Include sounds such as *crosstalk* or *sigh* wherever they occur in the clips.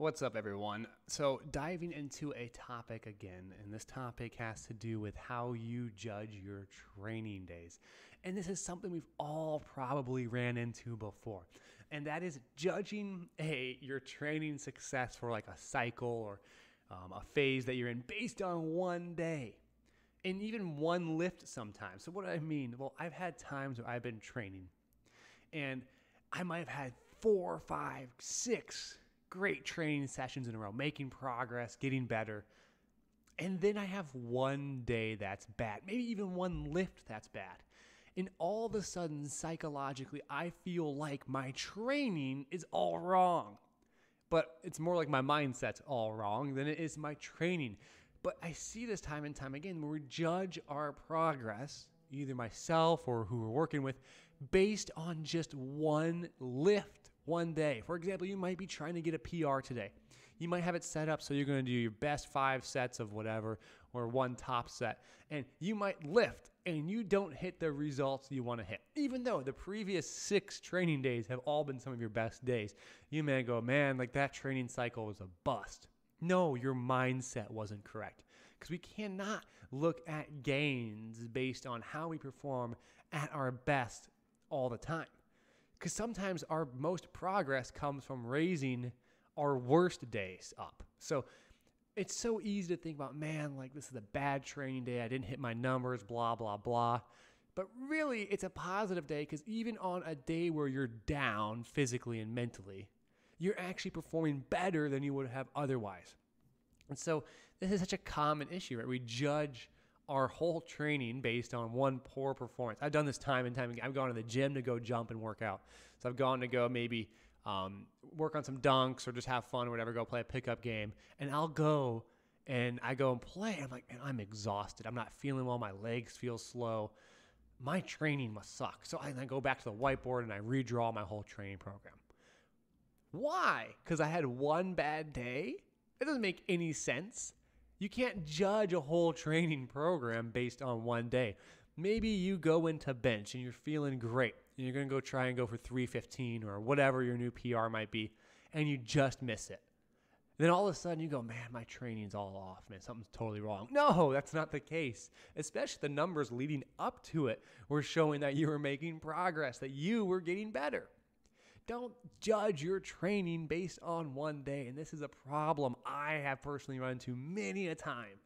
What's up, everyone? So, diving into a topic again, and this topic has to do with how you judge your training days. And this is something we've all probably ran into before, and that is judging a your training success for like a cycle or um, a phase that you're in based on one day and even one lift sometimes. So, what do I mean? Well, I've had times where I've been training and I might have had four, five, six great training sessions in a row, making progress, getting better. And then I have one day that's bad, maybe even one lift that's bad. And all of a sudden, psychologically, I feel like my training is all wrong. But it's more like my mindset's all wrong than it is my training. But I see this time and time again where we judge our progress, either myself or who we're working with, based on just one lift one day. For example, you might be trying to get a PR today. You might have it set up so you're going to do your best five sets of whatever or one top set. And you might lift and you don't hit the results you want to hit. Even though the previous six training days have all been some of your best days, you may go, man, like that training cycle was a bust. No, your mindset wasn't correct. Because we cannot look at gains based on how we perform at our best all the time. Because sometimes our most progress comes from raising our worst days up. So it's so easy to think about, man, like this is a bad training day. I didn't hit my numbers, blah, blah, blah. But really, it's a positive day because even on a day where you're down physically and mentally, you're actually performing better than you would have otherwise. And so this is such a common issue, right? We judge our whole training based on one poor performance. I've done this time and time again. I've gone to the gym to go jump and work out. So I've gone to go maybe um, work on some dunks or just have fun or whatever, go play a pickup game. And I'll go and I go and play. I'm like, man, I'm exhausted. I'm not feeling well. My legs feel slow. My training must suck. So I then go back to the whiteboard and I redraw my whole training program. Why? Because I had one bad day? It doesn't make any sense. You can't judge a whole training program based on one day. Maybe you go into bench and you're feeling great and you're going to go try and go for 315 or whatever your new PR might be and you just miss it. Then all of a sudden you go, man, my training's all off, man. Something's totally wrong. No, that's not the case. Especially the numbers leading up to it were showing that you were making progress, that you were getting better. Don't judge your training based on one day. And this is a problem I have personally run into many a time.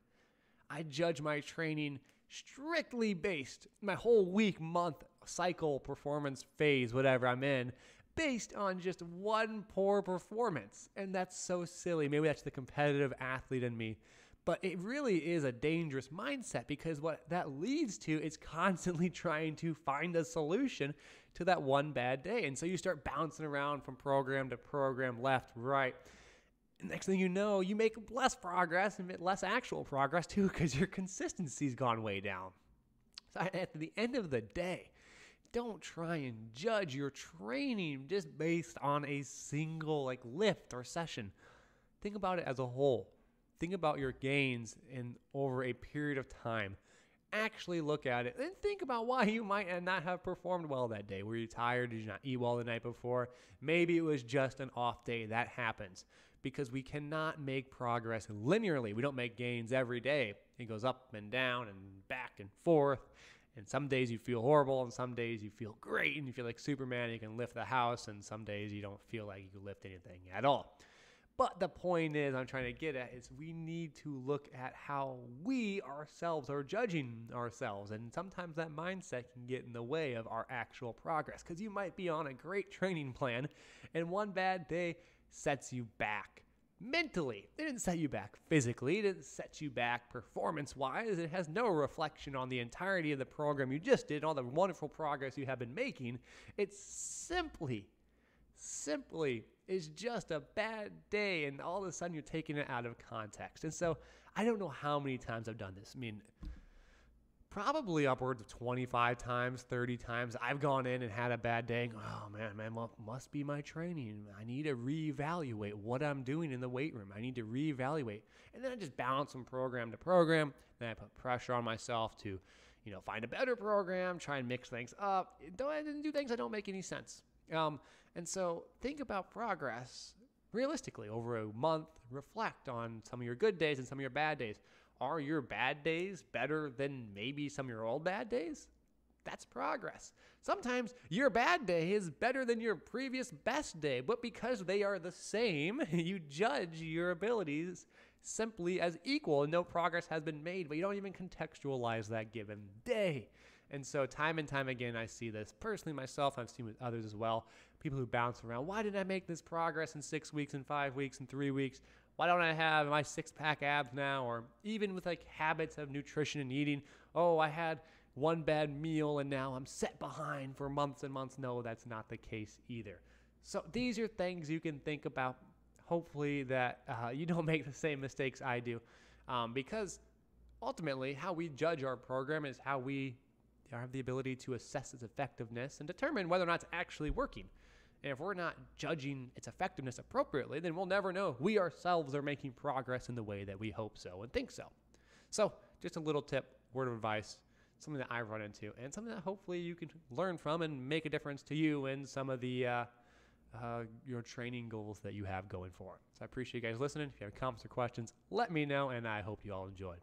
I judge my training strictly based, my whole week, month, cycle, performance phase, whatever I'm in, based on just one poor performance. And that's so silly. Maybe that's the competitive athlete in me. But it really is a dangerous mindset because what that leads to is constantly *laughs* trying to find a solution to that one bad day. And so you start bouncing around from program to program, left, right. And next thing you know, you make less progress and less actual progress too because your consistency's gone way down. So at the end of the day, don't try and judge your training just based on a single like lift or session. Think about it as a whole think about your gains in over a period of time. Actually look at it and think about why you might not have performed well that day. Were you tired? Did you not eat well the night before? Maybe it was just an off day. That happens because we cannot make progress linearly. We don't make gains every day. It goes up and down and back and forth. And some days you feel horrible, and some days you feel great, and you feel like Superman. You can lift the house, and some days you don't feel like you can lift anything at all. But the point is, I'm trying to get at is we need to look at how we ourselves are judging ourselves. And sometimes that mindset can get in the way of our actual progress because you might be on a great training plan and one bad day sets you back mentally. It didn't set you back physically, it didn't set you back performance wise. It has no reflection on the entirety of the program you just did, all the wonderful progress you have been making. It's simply simply is just a bad day and all of a sudden you're taking it out of context. And so I don't know how many times I've done this. I mean, probably upwards of 25 times, 30 times I've gone in and had a bad day. oh man, man, well, must be my training. I need to reevaluate what I'm doing in the weight room. I need to reevaluate. And then I just bounce from program to program. Then I put pressure on myself to, you know, find a better program, try and mix things up. Don't I do things that don't make any sense. Um, and so think about progress realistically over a month, reflect on some of your good days and some of your bad days. Are your bad days better than maybe some of your old bad days? That's progress. Sometimes your bad day is better than your previous best day, but because they are the same, *laughs* you judge your abilities simply as equal and no progress has been made, but you don't even contextualize that given day. And so, time and time again, I see this personally myself, I've seen with others as well. People who bounce around, why didn't I make this progress in six weeks, and five weeks, and three weeks? Why don't I have my six pack abs now? Or even with like habits of nutrition and eating, oh, I had one bad meal and now I'm set behind for months and months. No, that's not the case either. So, these are things you can think about. Hopefully, that uh, *laughs* you don't make the same mistakes I do. Um, because ultimately, how we judge our program is how we have the ability to assess its effectiveness and determine whether or not it's actually working. And if we're not judging its effectiveness appropriately, then we'll never know we ourselves are making progress in the way that we hope so and think so. So, just a little tip, word of advice, something that I've run into, and something that hopefully you can learn from and make a difference to you and some of the uh, uh, your training goals that you have going forward. So I appreciate you guys listening. If you have comments or questions, let me know, and I hope you all enjoyed.